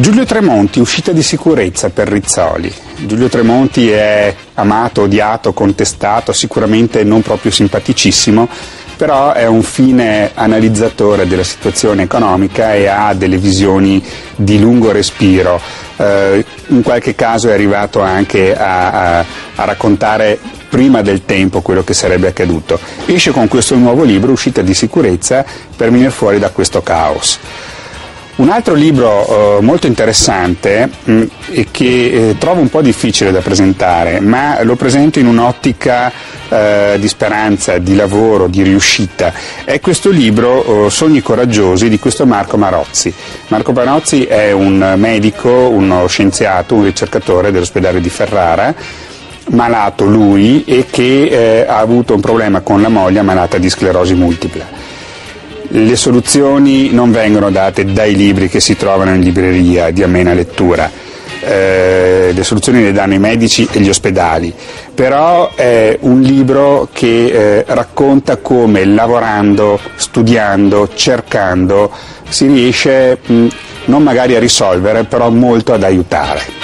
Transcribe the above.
Giulio Tremonti, uscita di sicurezza per Rizzoli. Giulio Tremonti è amato, odiato, contestato, sicuramente non proprio simpaticissimo, però è un fine analizzatore della situazione economica e ha delle visioni di lungo respiro. Eh, in qualche caso è arrivato anche a, a, a raccontare prima del tempo quello che sarebbe accaduto. Esce con questo nuovo libro, Uscita di sicurezza, per venire fuori da questo caos. Un altro libro eh, molto interessante mh, mm, e che eh, trovo un po' difficile da presentare, ma lo presento in un'ottica eh, di speranza, di lavoro, di riuscita, è questo libro eh, Sogni coraggiosi di questo Marco Marozzi. Marco Marozzi è un medico, uno scienziato, un ricercatore dell'ospedale di Ferrara malato lui e che eh, ha avuto un problema con la moglie malata di sclerosi multipla le soluzioni non vengono date dai libri che si trovano in libreria di amena lettura, eh, le soluzioni le danno i medici e gli ospedali, però è un libro che eh, racconta come lavorando, studiando, cercando si riesce mh, non magari a risolvere, però molto ad aiutare.